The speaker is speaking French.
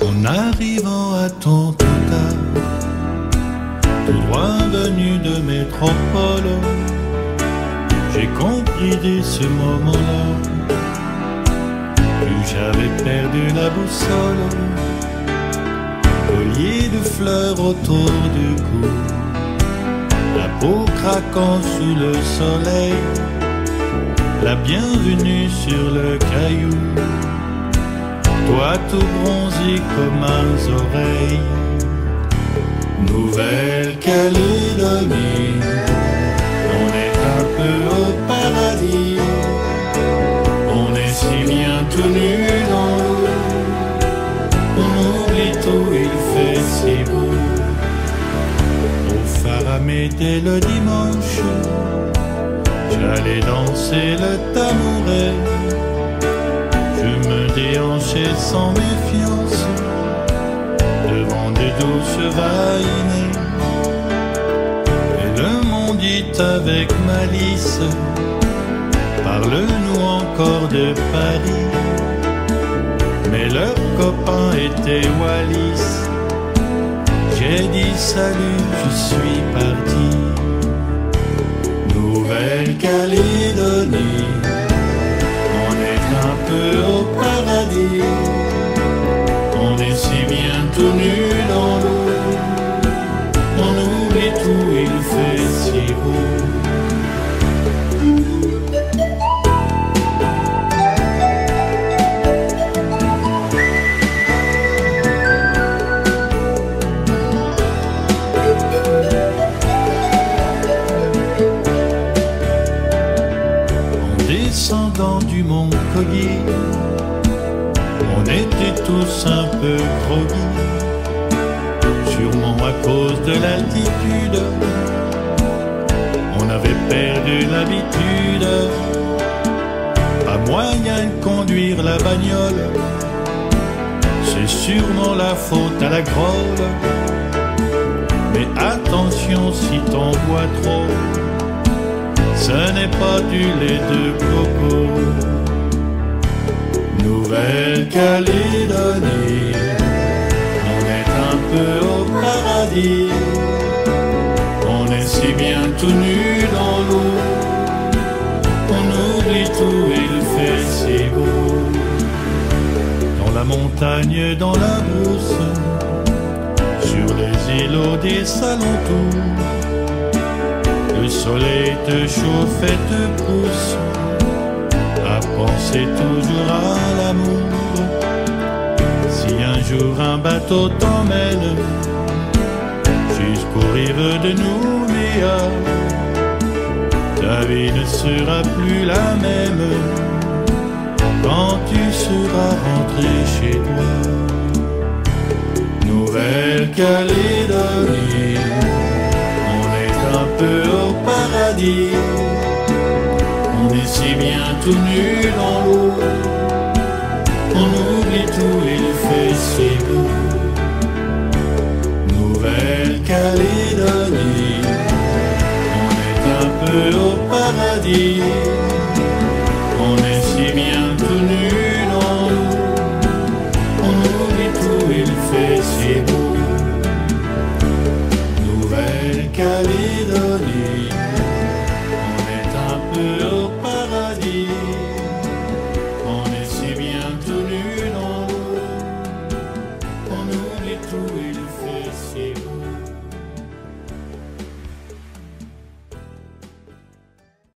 En arrivant à ton tout droit venu de métropole, j'ai compris dès ce moment-là que j'avais perdu la boussole, collier de fleurs autour du cou peau craquant sous le soleil, la bienvenue sur le caillou. Toi tout bronzé comme un oreilles, Nouvelle-Calédonie, on est un peu au paradis, on est si bien tout Dès le dimanche, j'allais danser le tamouret. Je me déhanchais sans méfiance devant de douces vaillées. Et le monde dit avec malice, parle-nous encore de Paris. Mais leur copain était Wallis. J'ai dit salut, je suis parti. Nouvelle-Calédonie on est un peu au paradis. On est si bien tout du mont on était tous un peu groggy, sûrement à cause de l'altitude. On avait perdu l'habitude, pas moyen de conduire la bagnole. C'est sûrement la faute à la grolle. Mais attention si t'en bois trop, ce n'est pas du lait de coco. Nouvelle-Calédonie, on est un peu au paradis. On est si bien tout nu dans l'eau, on oublie tout, il fait si beau. Dans la montagne, dans la brousse, sur les îlots des alentours. Le soleil te chauffe et te pousse à penser toujours à l'amour. Si un jour un bateau t'emmène jusqu'aux rives de Nouméa, ta vie ne sera plus la même quand tu seras rentré chez toi. Nouvelle-Calédonie, On est si bien tout nu dans l'eau. On oublie tout, il fait si beau. Nouvelle-Calédonie, on est un peu au paradis.